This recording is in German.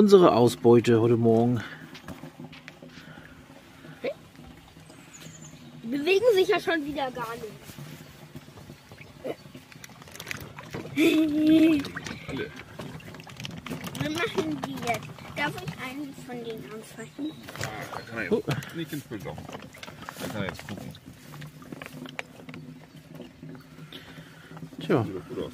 Unsere Ausbeute heute Morgen. Die bewegen sich ja schon wieder gar nicht. Wir machen die jetzt. Darf ich einen von denen anfassen? Ah, da kann er jetzt nicht den Füller. Da kann er jetzt gucken. Tja, Sieht doch gut aus.